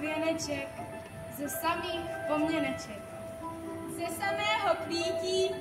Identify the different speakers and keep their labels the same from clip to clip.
Speaker 1: Věneček ze samých poměneček.
Speaker 2: Ze samého kvítí,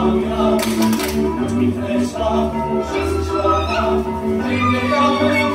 Speaker 3: Agra, Namitra,
Speaker 4: Shastra, Dinayamana,